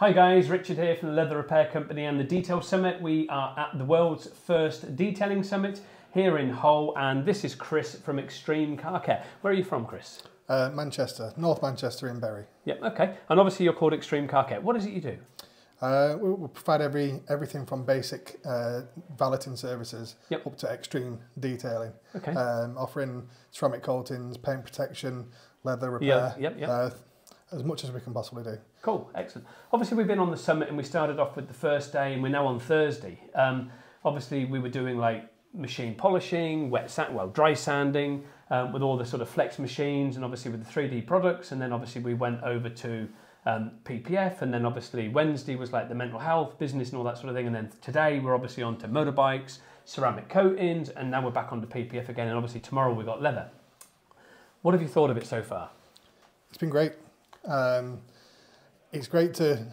Hi guys, Richard here from the Leather Repair Company and the Detail Summit. We are at the world's first detailing summit here in Hull and this is Chris from Extreme Car Care. Where are you from Chris? Uh, Manchester, North Manchester in Bury. Yep, okay. And obviously you're called Extreme Car Care. What is it you do? Uh, we, we provide every everything from basic uh, valeting services Yep. up to extreme detailing, Okay. um, offering ceramic coatings, paint protection, leather Yeah, repair, yep, yep. Uh, as much as we can possibly do. Cool, excellent. Obviously, we've been on the summit and we started off with the first day, and we're now on Thursday. Um, obviously, we were doing like machine polishing, wet sand, well, dry sanding, um, with all the sort of flex machines, and obviously with the 3D products. And then obviously we went over to um, PPF, and then obviously Wednesday was like the mental health business and all that sort of thing. And then today we're obviously on to motorbikes, ceramic coatings, and now we're back on to PPF again. And obviously tomorrow we've got leather. What have you thought of it so far? It's been great. Um, it's great to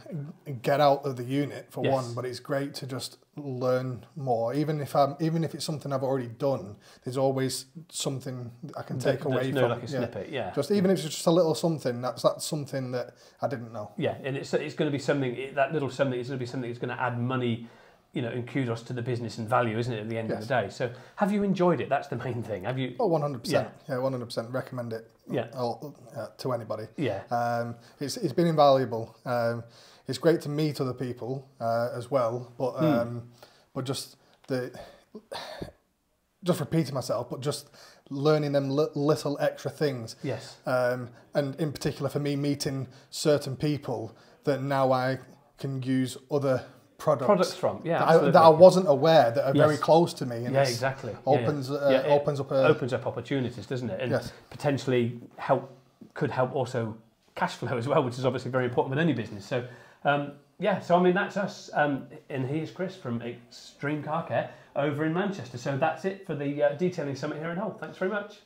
get out of the unit for Yes. one, but it's great to just learn more. Even if I'm, even if it's something I've already done, there's always something I can take There's away no from. like a yeah. snippet, yeah. Just even if it's just a little something, that's that's something that I didn't know. Yeah, and it's, it's going to be something, that little something is going to be something that's going to add money, you know, and kudos to the business and value, isn't it, at the end of the day? So have you enjoyed it? That's the main thing. Have you? Oh, 100%. Yeah, 100%. Recommend it Yeah. all, uh, to anybody. Yeah, Um, it's, it's been invaluable. Um, it's great to meet other people uh, as well, but Hmm. um, but just the just repeating myself, but just learning them li- little extra things. yes. Um, and in particular for me, meeting certain people that now I can use other products, Products from, yeah, that, I, that I wasn't aware that are very close to me. And Yeah, exactly. Yeah, yeah. Opens Uh, Yeah, it opens up a opens up opportunities, doesn't it? And Yes. potentially help, could help also cash flow as well, which is obviously very important with any business. So, um, yeah, so I mean, that's us. Um, and here's Chris from Extreme Car Care over in Manchester. So that's it for the uh, detailing summit here in Hull. Thanks very much.